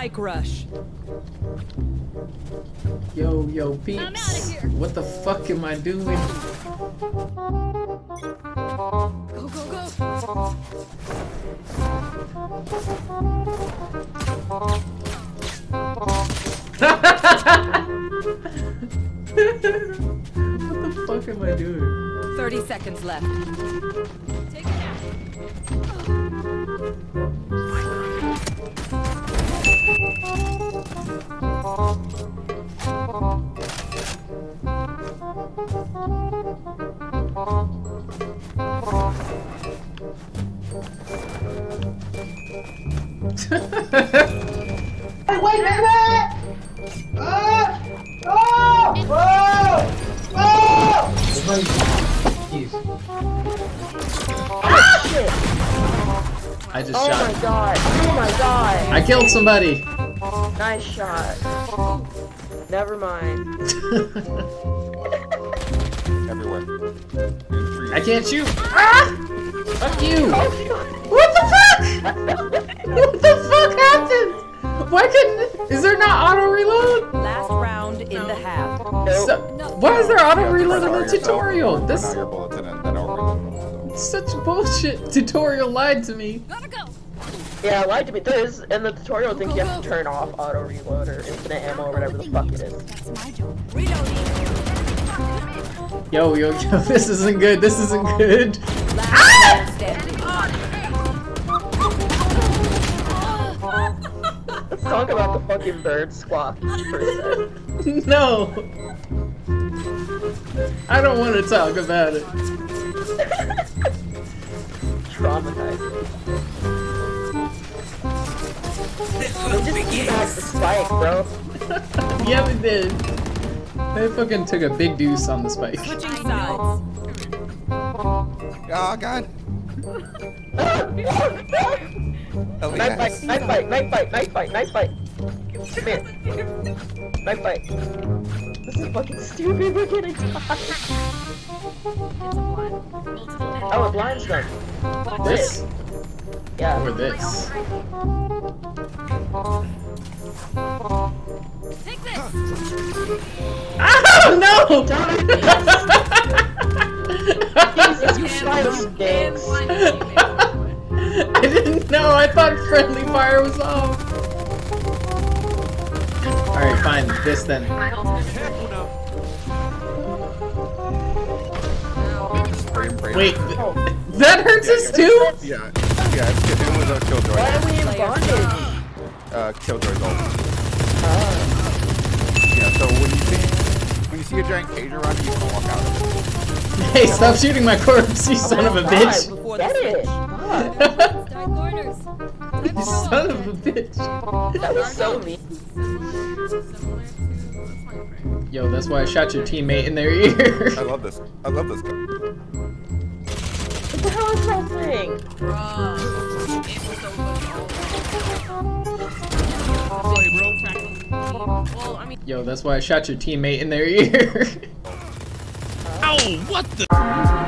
Rush. Yo, yo, peeps. I'm outta here. What the fuck am I doing? Go, go, go. what the fuck am I doing? 30 seconds left. Take it out. Ah! Ah! Ah! I just Oh shot. Oh my god. Oh my god. I killed somebody. Nice shot. Never mind. Everywhere. I can't shoot. Ah! Fuck you. Oh, What the fuck? what the fuck happened? Why couldn't? Is there not auto reload? Last round in the half. So, why is there auto You have to reload in the tutorial? This out your bullets and then, then auto reload. such bullshit. Tutorial lied to me. Gotta go. Yeah, lied to me. There is, in the tutorial, I think you have to turn off auto reload or infinite ammo or whatever the fuck it is. That's my job. Reloading. Yo, yo, yo, this isn't good. This isn't good. Last. Let's talk about the fucking bird squawk for. No. I don't want to talk about it. Traumatizing. They just the spike, bro. Yeah, they did. They fucking took a big deuce on the spike. Switching sides. Oh god. Oh, Knife fight, yes. knife fight, knife fight, knife fight, knife fight. Come here. Knife fight. This is fucking stupid, we're getting tired. Oh, a blind's done. This Yeah. or this? Take this. Oh no! Jesus Christ, Diggs. I didn't know. I thought friendly fire was off. All right, fine. This then. Spray and pray. Wait, th- oh. that hurts us too. Yeah, yeah, it's good. It was a killjoy. Why are we in bondage? Uh, killjoy's ult. Oh. Yeah, so when you see when you see a giant cage around you, you can walk out of it. Hey, stop shooting my corpse, you son of a bitch! Get it! switch. Fuck, Die corners. you son of a bitch! that was so mean. Yo, that's why I shot your teammate in their ear. I love this. I love this. guy. What the hell is that thing? Well, Yo, that's why I shot your teammate in their ear. Ow, what the?